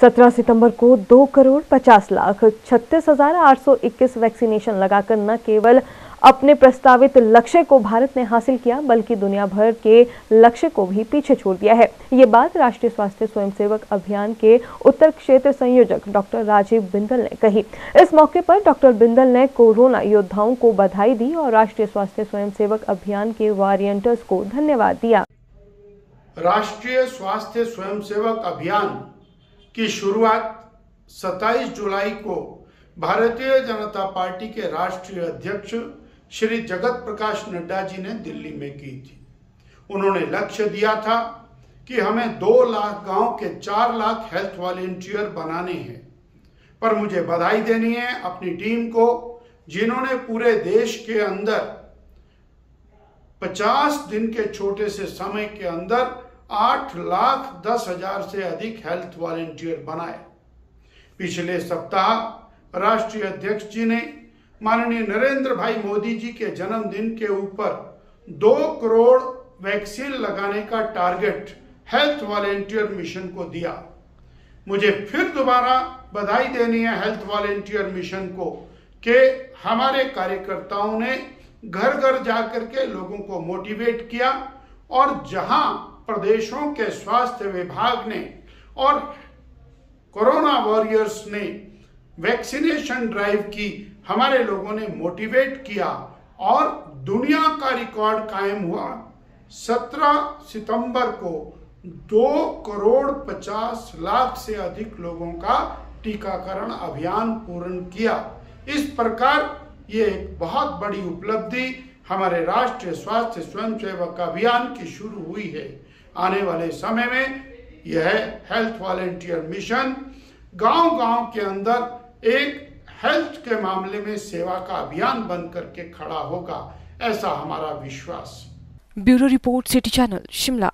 17 सितंबर को दो करोड़ पचास लाख छत्तीस हज़ार आठ सौ इक्कीस वैक्सीनेशन लगाकर न केवल अपने प्रस्तावित लक्ष्य को भारत ने हासिल किया, बल्कि दुनिया भर के लक्ष्य को भी पीछे छोड़ दिया है। ये बात राष्ट्रीय स्वास्थ्य स्वयंसेवक अभियान के उत्तर क्षेत्र संयोजक डॉक्टर राजीव बिंदल ने कही। इस मौके पर डॉक्टर बिंदल ने कोरोना योद्धाओं को बधाई दी और राष्ट्रीय स्वास्थ्य स्वयंसेवक अभियान के वॉरियंटर्स को धन्यवाद दिया। राष्ट्रीय स्वास्थ्य स्वयंसेवक अभियान की शुरुआत 27 जुलाई को भारतीय जनता पार्टी के राष्ट्रीय अध्यक्ष श्री जगत प्रकाश नड्डा जी ने दिल्ली में की थी। उन्होंने लक्ष्य दिया था कि हमें दो लाख गाँव के चार लाख हेल्थ वॉलेंटियर बनाने हैं। पर मुझे बधाई देनी है अपनी टीम को, जिन्होंने पूरे देश के अंदर 50 दिन के छोटे से समय के अंदर आठ लाख दस हज़ार से अधिक हेल्थ वॉलेंटियर बनाए। पिछले सप्ताह राष्ट्रीय अध्यक्ष जी ने माननीय नरेंद्र भाई मोदी जी के जन्मदिन के ऊपर दो करोड़ वैक्सीन लगाने का टारगेट हेल्थ वॉलेंटियर मिशन को दिया। मुझे फिर दोबारा बधाई देनी है हेल्थ वॉलेंटियर मिशन को कि हमारे कार्यकर्ताओं ने घर घर जाकर के लोगों को मोटिवेट किया और जहाँ प्रदेशों के स्वास्थ्य विभाग ने और कोरोना वॉरियर्स ने वैक्सीनेशन ड्राइव की हमारे लोगों ने मोटिवेट किया और दुनिया का रिकॉर्ड कायम हुआ। 17 सितंबर को दो करोड़ पचास लाख से अधिक लोगों का टीकाकरण अभियान पूर्ण किया। इस प्रकार ये एक बहुत बड़ी उपलब्धि हमारे राष्ट्रीय स्वास्थ्य स्वयं सेवक अभियान की शुरू हुई है। आने वाले समय में यह हेल्थ वॉलेंटियर मिशन गांव-गांव के अंदर एक हेल्थ के मामले में सेवा का अभियान बन करके खड़ा होगा, ऐसा हमारा विश्वास। Bureau report city channel, Shimla.